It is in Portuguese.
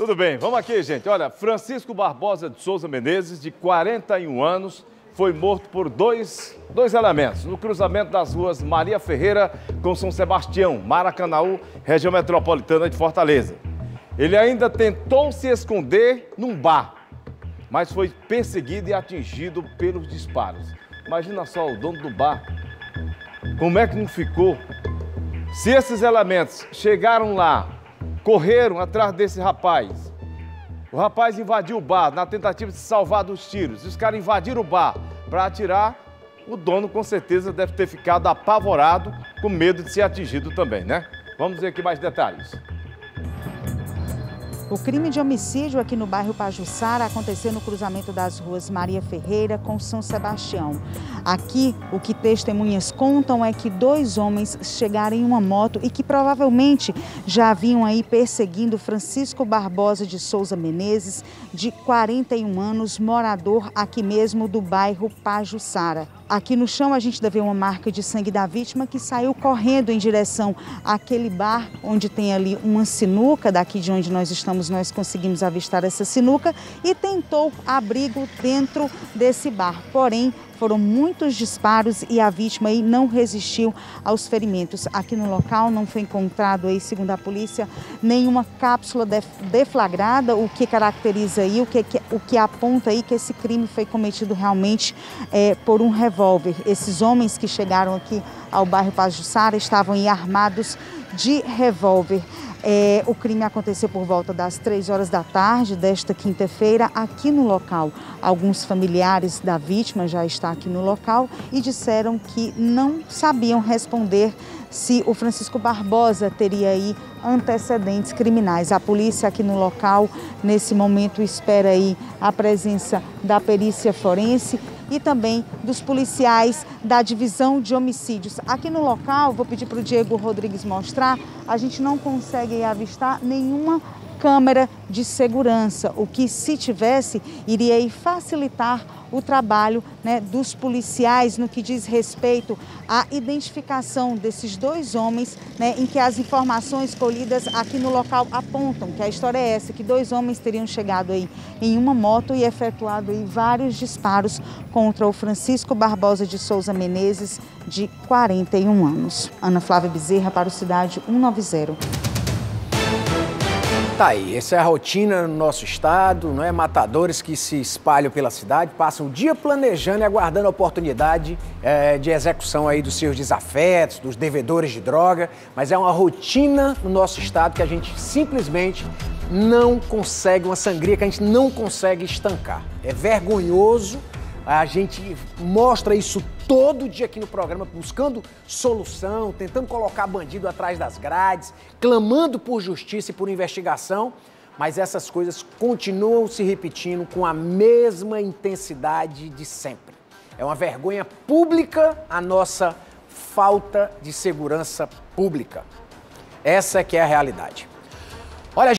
Tudo bem, vamos aqui, gente. Olha, Francisco Barbosa de Souza Menezes, de 41 anos, foi morto por dois, dois elementos no cruzamento das ruas Maria Ferreira com São Sebastião, Maracanaú, região metropolitana de Fortaleza. Ele ainda tentou se esconder num bar, mas foi perseguido e atingido pelos disparos. Imagina só o dono do bar. Como é que não ficou? Se esses elementos chegaram lá correram atrás desse rapaz. O rapaz invadiu o bar na tentativa de se salvar dos tiros. Os caras invadiram o bar para atirar. O dono, com certeza, deve ter ficado apavorado, com medo de ser atingido também, né? Vamos ver aqui mais detalhes. O crime de homicídio aqui no bairro Pajuçara aconteceu no cruzamento das ruas Maria Ferreira com São Sebastião. Aqui, o que testemunhas contam é que dois homens chegaram em uma moto e que provavelmente já haviam aí perseguindo Francisco Barbosa de Souza Menezes, de 41 anos, morador aqui mesmo do bairro Pajuçara. Aqui no chão a gente deve uma marca de sangue da vítima que saiu correndo em direção àquele bar onde tem ali uma sinuca, daqui de onde nós estamos nós conseguimos avistar essa sinuca e tentou abrigo dentro desse bar. Porém, foram muitos disparos e a vítima aí não resistiu aos ferimentos. Aqui no local não foi encontrado aí, segundo a polícia, nenhuma cápsula deflagrada, o que caracteriza aí, o que, o que aponta aí que esse crime foi cometido realmente é, por um revólver. Esses homens que chegaram aqui ao bairro Pajuçara estavam aí armados de revólver. É, o crime aconteceu por volta das três horas da tarde desta quinta-feira aqui no local. Alguns familiares da vítima já estão aqui no local e disseram que não sabiam responder se o Francisco Barbosa teria aí antecedentes criminais. A polícia aqui no local, nesse momento, espera aí a presença da perícia forense e também dos policiais da divisão de homicídios. Aqui no local, vou pedir para o Diego Rodrigues mostrar, a gente não consegue avistar nenhuma câmera de segurança, o que se tivesse iria facilitar o trabalho né, dos policiais no que diz respeito à identificação desses dois homens, né, em que as informações colhidas aqui no local apontam que a história é essa, que dois homens teriam chegado aí em uma moto e efetuado aí vários disparos contra o Francisco Barbosa de Souza Menezes, de 41 anos. Ana Flávia Bezerra para o Cidade 190. Tá aí, essa é a rotina no nosso estado, não é? Matadores que se espalham pela cidade, passam o dia planejando e aguardando a oportunidade é, de execução aí dos seus desafetos, dos devedores de droga, mas é uma rotina no nosso estado que a gente simplesmente não consegue, uma sangria que a gente não consegue estancar. É vergonhoso a gente mostra isso todo dia aqui no programa, buscando solução, tentando colocar bandido atrás das grades, clamando por justiça e por investigação, mas essas coisas continuam se repetindo com a mesma intensidade de sempre. É uma vergonha pública a nossa falta de segurança pública. Essa é que é a realidade.